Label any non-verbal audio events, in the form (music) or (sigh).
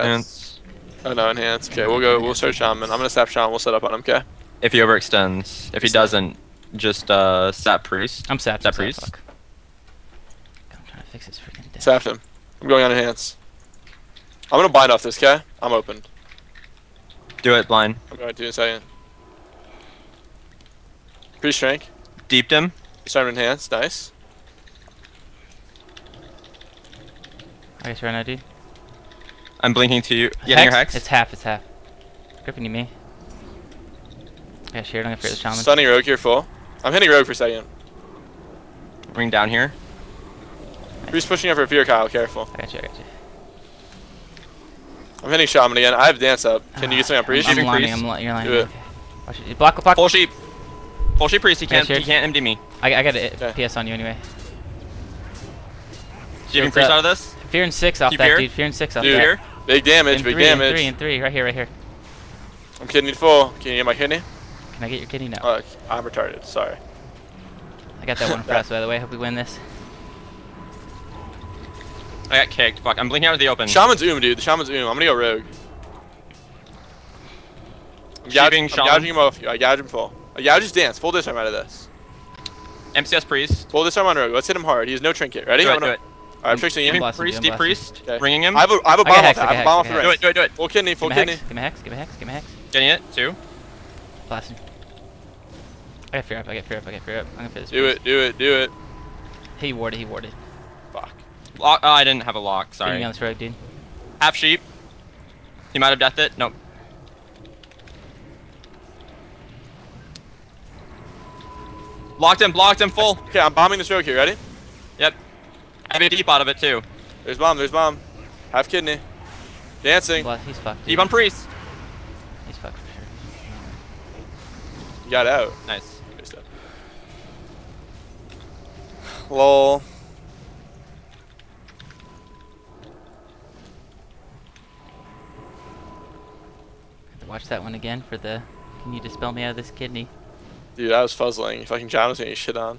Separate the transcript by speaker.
Speaker 1: Enhance.
Speaker 2: Oh no, enhance. Okay, we'll go. We'll search Shaman. I'm gonna sap Shaman. We'll set up on him. Okay.
Speaker 1: If he overextends. If he doesn't, just uh, sap priest.
Speaker 3: I'm sapped.
Speaker 1: Sap priest.
Speaker 3: Fuck. I'm trying to fix this freaking deck.
Speaker 2: Sapped him. I'm going on enhance. I'm gonna bind off this. Okay. I'm open.
Speaker 1: Do it blind.
Speaker 2: I'm going to in a second. Pre strength.
Speaker 1: Deeped him.
Speaker 2: Starting enhance. Nice.
Speaker 3: I guess you're on dude.
Speaker 1: I'm blinking to you. Getting your hex.
Speaker 3: It's half. It's half. Gripping you, me. Yeah, sure. I'm gonna fear the shaman.
Speaker 2: Stunning rogue here full. I'm hitting rogue for a second.
Speaker 1: Ring down here.
Speaker 2: Priest pushing over fear Kyle. Careful.
Speaker 3: I got you. I got you.
Speaker 2: I'm hitting shaman again. I have dance up. Can you get ah, something on priest?
Speaker 3: I'm, I'm
Speaker 1: Shooting
Speaker 3: lining.
Speaker 1: priest.
Speaker 3: I'm li- you're lining.
Speaker 2: Do it.
Speaker 3: Okay. Watch it. Block. Block.
Speaker 1: Full sheep. Full sheep priest. He can't. He can't empty me.
Speaker 3: I, I got a
Speaker 2: Okay.
Speaker 3: PS on you anyway.
Speaker 1: Keeping
Speaker 3: What's
Speaker 1: priest out of this.
Speaker 3: Fear and six off
Speaker 1: Keep
Speaker 3: that,
Speaker 1: here.
Speaker 3: dude. Fear and six off
Speaker 2: Dude,
Speaker 3: that.
Speaker 1: Here.
Speaker 2: Big damage.
Speaker 3: And
Speaker 2: Big
Speaker 3: three, and
Speaker 2: damage.
Speaker 3: three and three. Right here. Right here.
Speaker 2: I'm kidney full. Can you get my kidney?
Speaker 3: Can I get your kidney now?
Speaker 2: Oh, I'm retarded. Sorry.
Speaker 3: I got that one for (laughs) us, by the way. Hope we win this.
Speaker 1: I got kicked. Fuck. I'm blinking out of the open.
Speaker 2: Shaman's oom, dude. The shaman's oom. I'm gonna go rogue. I'm, gouging, I'm
Speaker 1: Shooting
Speaker 2: gouging him off you. I gouge him full. I gouge his dance. Full disarm out of this.
Speaker 1: MCS priest.
Speaker 2: Full disarm on rogue. Let's hit him hard. He has no trinket. Ready?
Speaker 1: Do
Speaker 2: I'm
Speaker 1: it. Do it.
Speaker 2: Alright, I'm fixing you.
Speaker 3: I'm
Speaker 2: I
Speaker 3: blessing you,
Speaker 1: Priest. Deep priest.
Speaker 2: Okay.
Speaker 1: Ringing him.
Speaker 2: have a, I have a
Speaker 3: I got
Speaker 2: bomb off
Speaker 3: I
Speaker 2: that. I have a bomb off the
Speaker 3: I
Speaker 1: Do it. Do it. Do it.
Speaker 2: Full kidney. Full
Speaker 3: Give me
Speaker 2: kidney.
Speaker 3: hex. Give me hex. Give me hex. Give me hex.
Speaker 1: Getting it. Two.
Speaker 3: Blasting. I got fear up. I got fear up. I got fear up. I'm gonna fear this.
Speaker 2: Do
Speaker 3: priest.
Speaker 2: it. Do it. Do it.
Speaker 3: He warded. He warded.
Speaker 2: Fuck.
Speaker 1: Lock. Oh, I didn't have a lock. sorry.
Speaker 3: Getting me
Speaker 1: Sorry.
Speaker 3: on this road, dude.
Speaker 1: Half sheep. He might have deathed it. Nope. Locked him. Blocked him full.
Speaker 2: Okay, I'm bombing this rogue here. Ready?
Speaker 1: Yep. I have a deep out of it too.
Speaker 2: There's bomb. There's bomb. Half kidney. Dancing.
Speaker 3: Blas- He's fucked.
Speaker 1: Deep on priest.
Speaker 3: He's fucked for sure.
Speaker 2: You got out.
Speaker 1: Nice.
Speaker 2: Good stuff. Lol.
Speaker 3: Have to Watch that one again for the. Can you dispel me out of this kidney?
Speaker 2: Dude, I was fuzzling. Fucking John was getting shit on.